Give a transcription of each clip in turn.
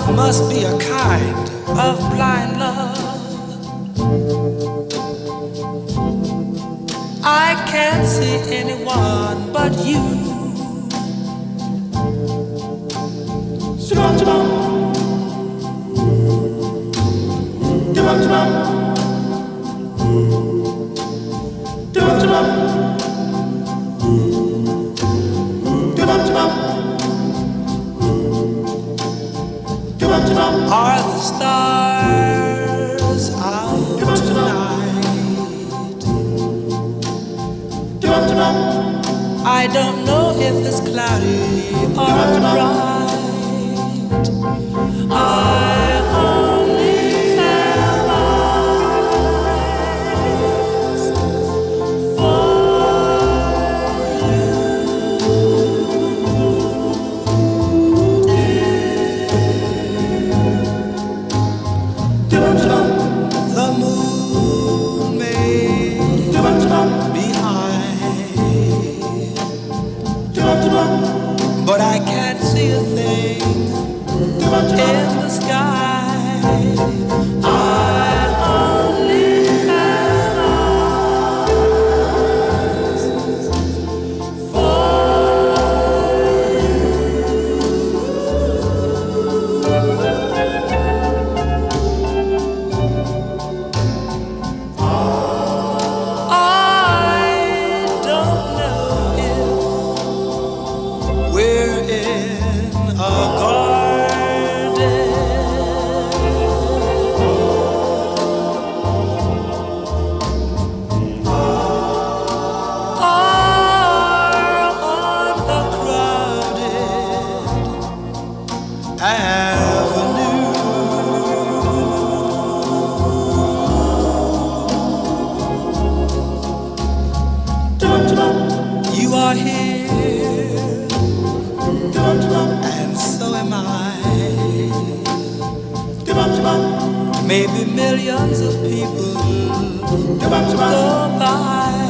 love must be a kind of blind love. I can't see anyone but you. Shabam, shabam. Shabam, shabam. Shabam, shabam. Are the stars out tonight? I don't know if it's cloudy or bright. I Shabam. You are here, and so am I. Maybe millions of people go by,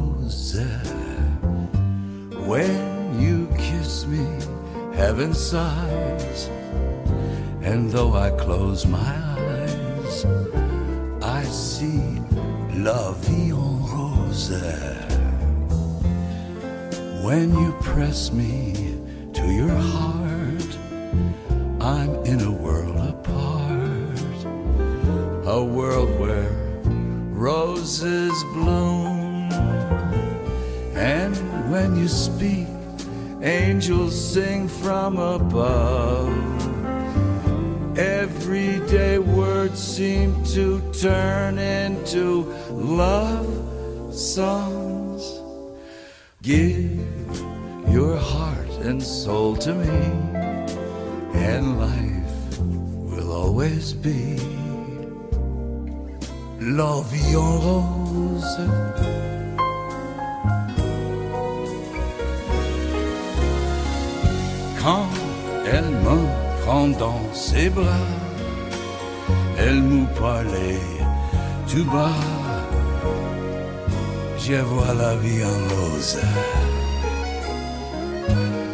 When you kiss me, heaven sighs. And though I close my eyes, I see La Vie en Rose. When you press me to your heart, I'm in a world apart. A world where roses bloom. And when you speak, angels sing from above. Everyday words seem to turn into love songs. Give your heart and soul to me, and life will always be la vie rose. Quand elle me prend dans ses bras, elle nous parlait tout bas. Je vois la vie en rose.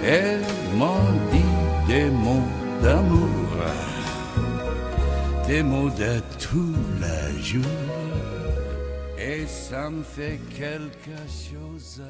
Elle m'en dit des mots d'amour, des mots de tous les jours. Et ça me fait quelque chose.